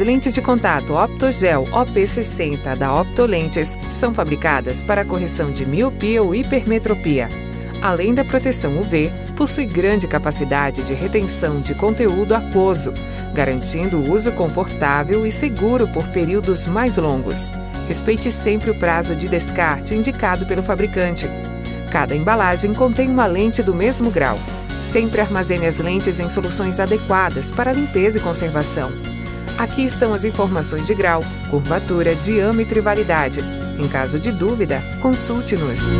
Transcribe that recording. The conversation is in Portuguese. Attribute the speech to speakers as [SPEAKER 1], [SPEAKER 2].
[SPEAKER 1] lentes de contato Optogel OP60 da Optolentes são fabricadas para correção de miopia ou hipermetropia. Além da proteção UV, possui grande capacidade de retenção de conteúdo aquoso, garantindo o uso confortável e seguro por períodos mais longos. Respeite sempre o prazo de descarte indicado pelo fabricante. Cada embalagem contém uma lente do mesmo grau. Sempre armazene as lentes em soluções adequadas para limpeza e conservação. Aqui estão as informações de grau, curvatura, diâmetro e validade. Em caso de dúvida, consulte-nos.